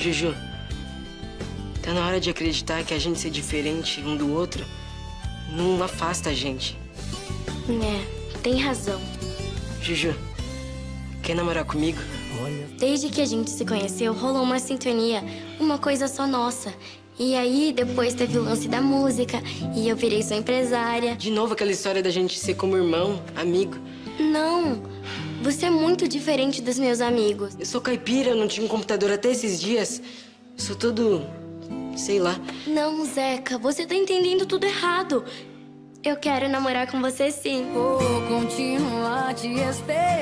Juju, tá na hora de acreditar que a gente ser diferente um do outro não afasta a gente. É, tem razão. Juju, quer namorar comigo? Desde que a gente se conheceu, rolou uma sintonia, uma coisa só nossa. E aí, depois teve o lance da música, e eu virei sua empresária. De novo aquela história da gente ser como irmão, amigo. Não, você é muito diferente dos meus amigos. Eu sou caipira, não tinha um computador até esses dias. Eu sou todo. sei lá. Não, Zeca, você tá entendendo tudo errado. Eu quero namorar com você sim. Vou continuar te esperando